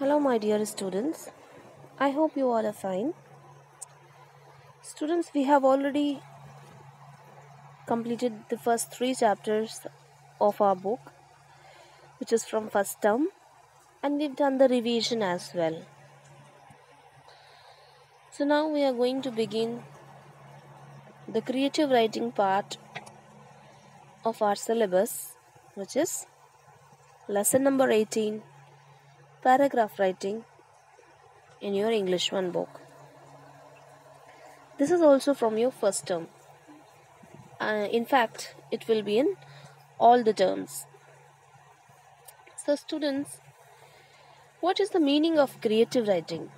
Hello, my dear students. I hope you all are fine. Students, we have already completed the first three chapters of our book, which is from first term, and we've done the revision as well. So, now we are going to begin the creative writing part of our syllabus, which is lesson number 18 paragraph writing in your English 1 book. This is also from your first term. Uh, in fact, it will be in all the terms. So, students, what is the meaning of creative writing?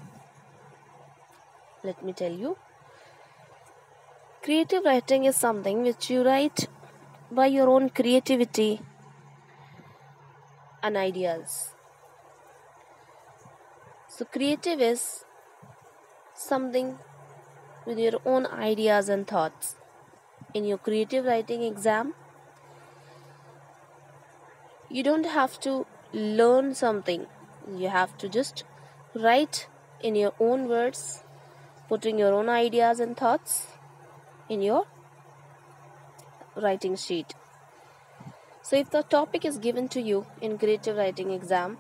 Let me tell you. Creative writing is something which you write by your own creativity and ideas. So, creative is something with your own ideas and thoughts. In your creative writing exam, you don't have to learn something, you have to just write in your own words, putting your own ideas and thoughts in your writing sheet. So, if the topic is given to you in creative writing exam,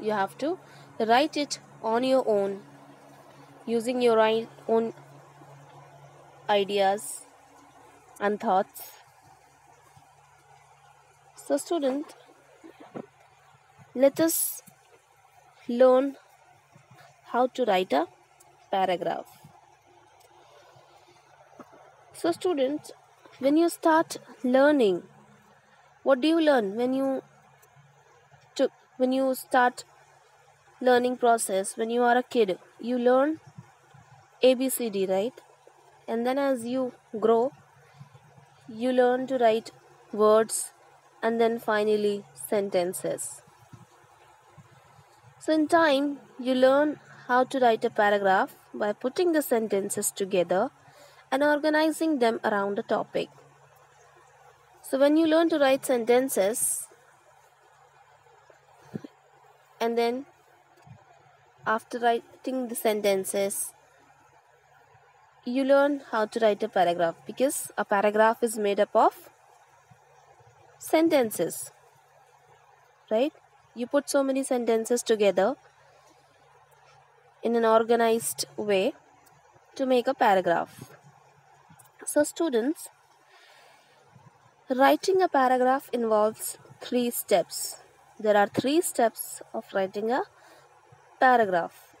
you have to write it on your own using your own ideas and thoughts. So, student, let us learn how to write a paragraph. So, student, when you start learning, what do you learn when you to, when you start learning process. When you are a kid you learn abcd right? And then as you grow you learn to write words and then finally sentences. So in time you learn how to write a paragraph by putting the sentences together and organizing them around a topic. So when you learn to write sentences and then after writing the sentences, you learn how to write a paragraph because a paragraph is made up of sentences. Right? You put so many sentences together in an organized way to make a paragraph. So, students, writing a paragraph involves three steps. There are three steps of writing a paragraph.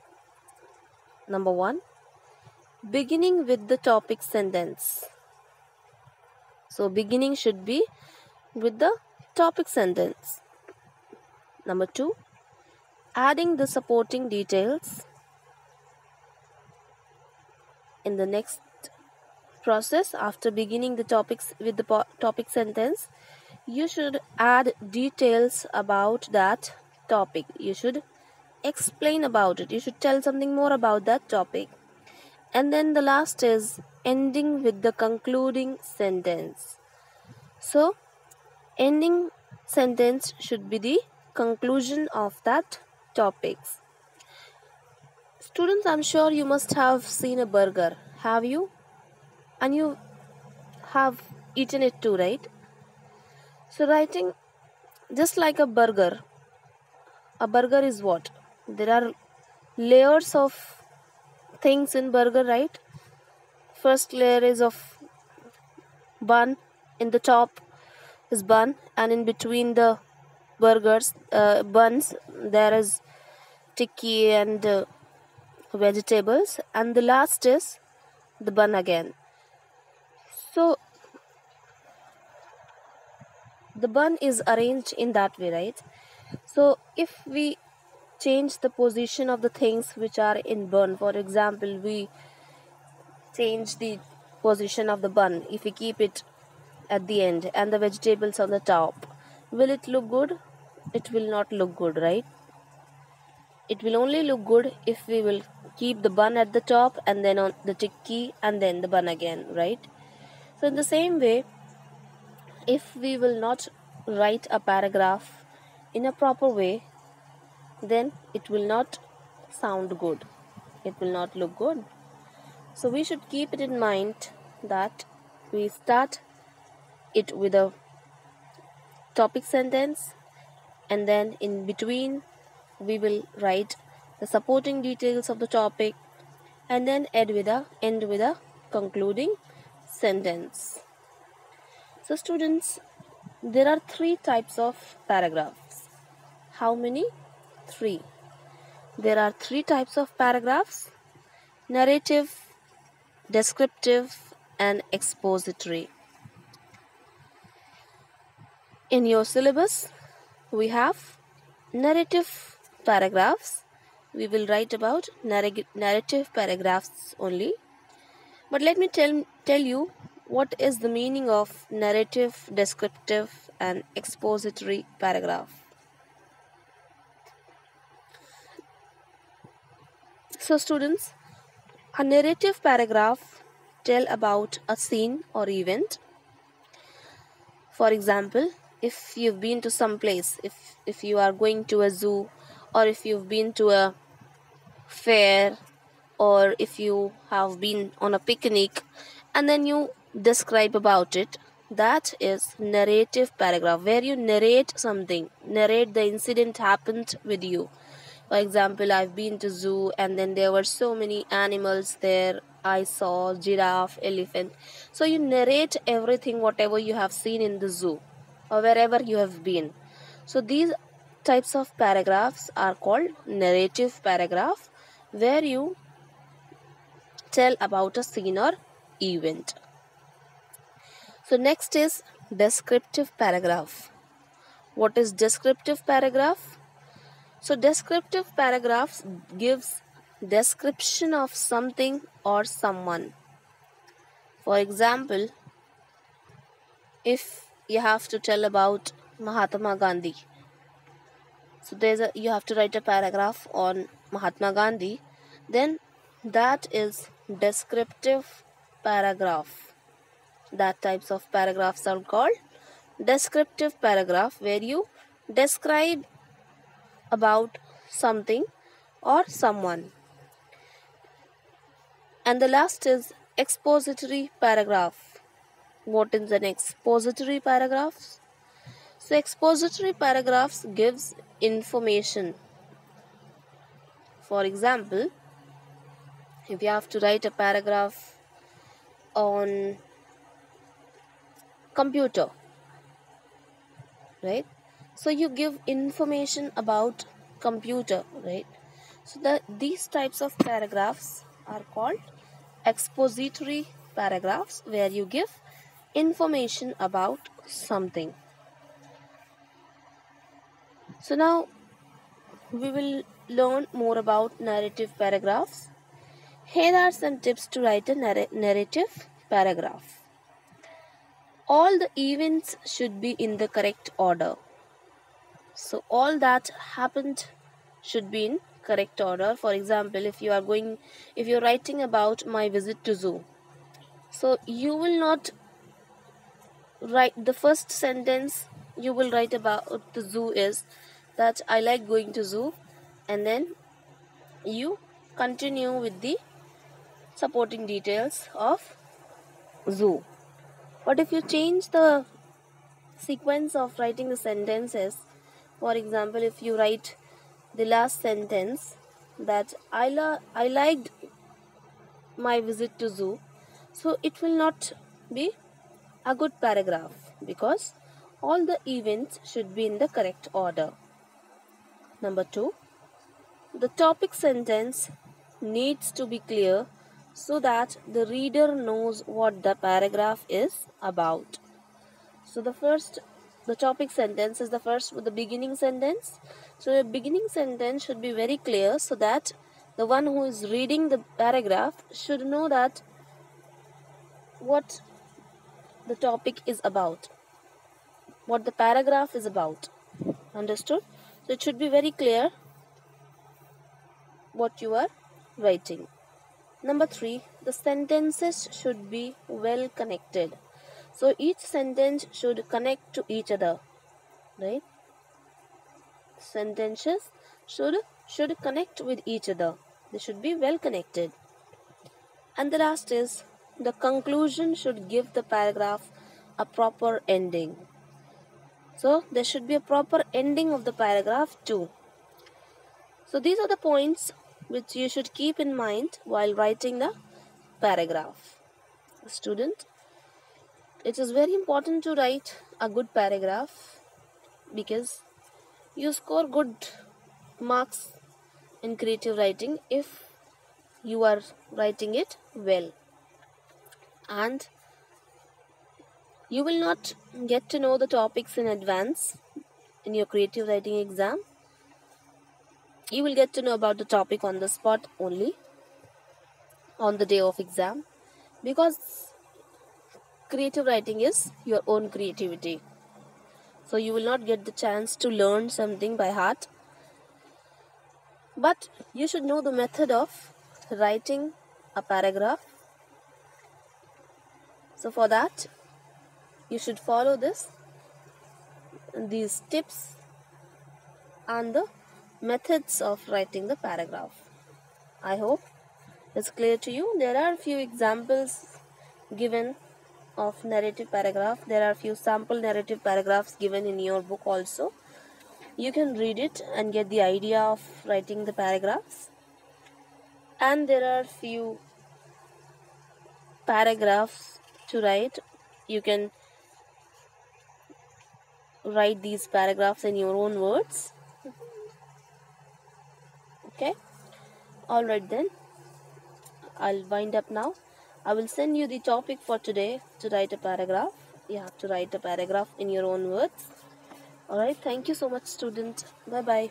Number one, beginning with the topic sentence. So, beginning should be with the topic sentence. Number two, adding the supporting details. In the next process, after beginning the topics with the topic sentence, you should add details about that topic. You should explain about it. You should tell something more about that topic. And then the last is ending with the concluding sentence. So ending sentence should be the conclusion of that topics students i'm sure you must have seen a burger. Have you? And you have eaten it too right? So writing just like a burger a burger is what there are layers of things in burger right? First layer is of bun. In the top is bun. And in between the burgers uh, buns there is tikki and uh, vegetables. And the last is the bun again. So the bun is arranged in that way right? So if we change the position of the things which are in bun for example we change the position of the bun. If we keep it at the end and the vegetables on the top will it look good? It will not look good right? It will only look good if we will keep the bun at the top and then on the tikki and then the bun again right? So in the same way if we will not write a paragraph in a proper way then it will not sound good. It will not look good. So we should keep it in mind that we start it with a topic sentence and then in between we will write the supporting details of the topic and then end with a end with a concluding sentence so students there are three types of paragraphs how many three. There are three types of paragraphs narrative descriptive and expository. In your syllabus we have narrative paragraphs. We will write about narrative paragraphs only. But let me tell tell you what is the meaning of narrative descriptive and expository paragraph so students a narrative paragraph tell about a scene or event. For example if you've been to some place if if you are going to a zoo or if you've been to a fair or if you have been on a picnic and then you describe about it that is narrative paragraph where you narrate something narrate the incident happened with you for example i've been to zoo and then there were so many animals there i saw giraffe elephant so you narrate everything whatever you have seen in the zoo or wherever you have been. So these types of paragraphs are called narrative paragraph where you tell about a scene or event. So next is descriptive paragraph. What is descriptive paragraph? So descriptive paragraphs gives description of something or someone. For example, if you have to tell about Mahatma Gandhi. So there's a you have to write a paragraph on Mahatma Gandhi. Then that is descriptive paragraph. That types of paragraphs are called descriptive paragraph where you describe about something or someone. And the last is expository paragraph what is an expository paragraph? so expository paragraphs gives information for example if you have to write a paragraph on computer right so you give information about computer right so that these types of paragraphs are called expository paragraphs where you give information about something. So now we will learn more about narrative paragraphs. Here are some tips to write a narr narrative paragraph. All the events should be in the correct order. So all that happened should be in correct order. For example, if you are going if you're writing about my visit to zoo. So you will not write the first sentence you will write about the zoo is that I like going to zoo and then you continue with the supporting details of zoo. But if you change the sequence of writing the sentences, for example, if you write the last sentence that I, la- I liked my visit to zoo, so it will not be a good paragraph because all the events should be in the correct order. Number two, the topic sentence needs to be clear so that the reader knows what the paragraph is about. So the first the topic sentence is the first with the beginning sentence. So the beginning sentence should be very clear so that the one who is reading the paragraph should know that what the topic is about, what the paragraph is about. Understood? So it should be very clear what you are writing. Number three, the sentences should be well connected. So each sentence should connect to each other, right? Sentences should should connect with each other. They should be well connected. And the last is the conclusion should give the paragraph a proper ending. So there should be a proper ending of the paragraph too. So these are the points which you should keep in mind while writing the paragraph. Student, it is very important to write a good paragraph because you score good marks in creative writing if you are writing it well. And you will not get to know the topics in advance in your creative writing exam. You will get to know about the topic on the spot only on the day of exam because creative writing is your own creativity. So you will not get the chance to learn something by heart. But you should know the method of writing a paragraph. So for that you should follow this these tips and the methods of writing the paragraph. I hope it's clear to you. There are a few examples given of narrative paragraph. There are few sample narrative paragraphs given in your book also. You can read it and get the idea of writing the paragraphs. And there are few paragraphs to write. You can write these paragraphs in your own words. Okay? All right then. I'll wind up now I will send you the topic for today to write a paragraph. You have to write a paragraph in your own words. Alright, thank you so much student. Bye bye.